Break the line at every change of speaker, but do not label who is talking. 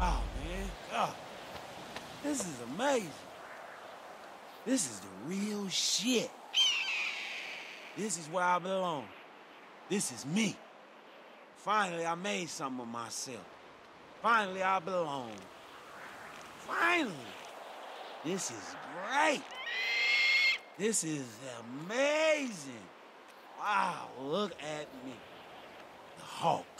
Oh, oh. This is amazing. This is the real shit. This is where I belong. This is me. Finally, I made something of myself. Finally, I belong. Finally. This is great. This is amazing. Wow, look at me. The Hulk.